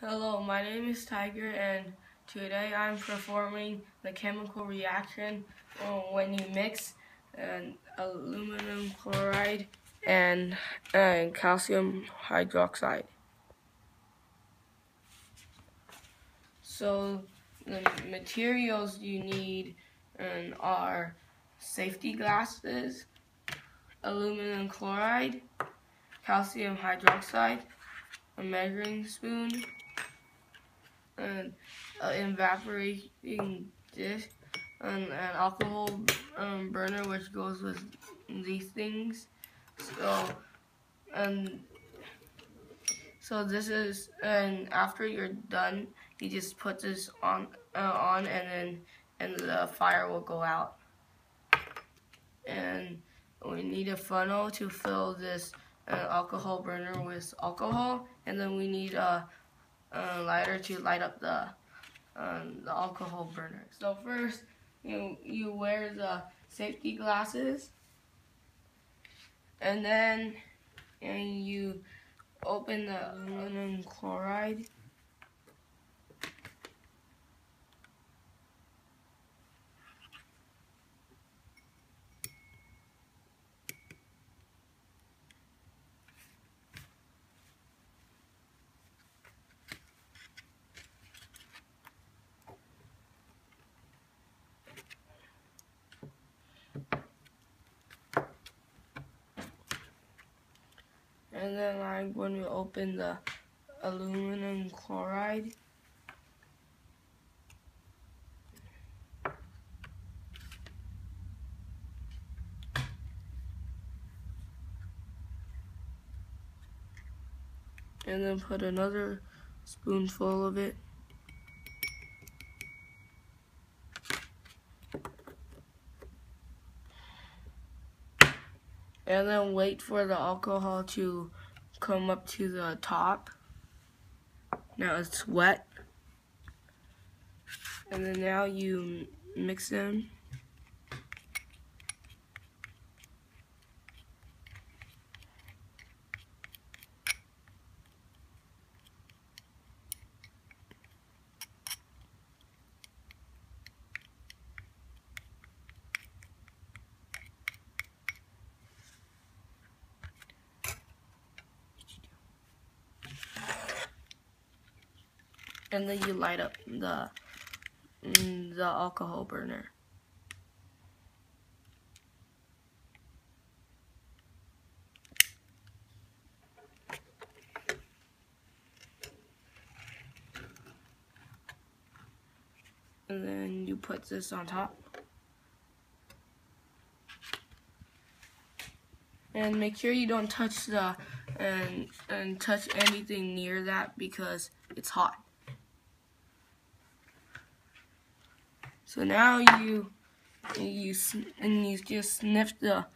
Hello, my name is Tiger and today I'm performing the chemical reaction uh, when you mix an ammonium chloride and, and calcium hydroxide. So the materials you need um, are safety glasses, ammonium chloride, calcium hydroxide, a measuring spoon, an uh, evaporating dish, and an alcohol um, burner which goes with these things. So, and so this is, and after you're done, you just put this on uh, on, and then and the fire will go out. And we need a funnel to fill this uh, alcohol burner with alcohol, and then we need a lighter to light up the um, the alcohol burner. So first, you you wear the safety glasses, and then and you open the ammonium chloride. and then I'm going to open the ammonium chloride. And then put another spoonful of it. and then wait for the alcohol to come up to the top. Now it's wet. And then now you mix them. And then you light up the mm, the alcohol burner. And then you put this on top. And make sure you don't touch the and and touch anything near that because it's hot. So now you you and you just sniff the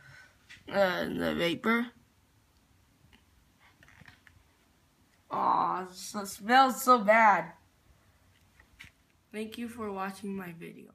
uh, the vapor. Aw, it smells so bad. Thank you for watching my video.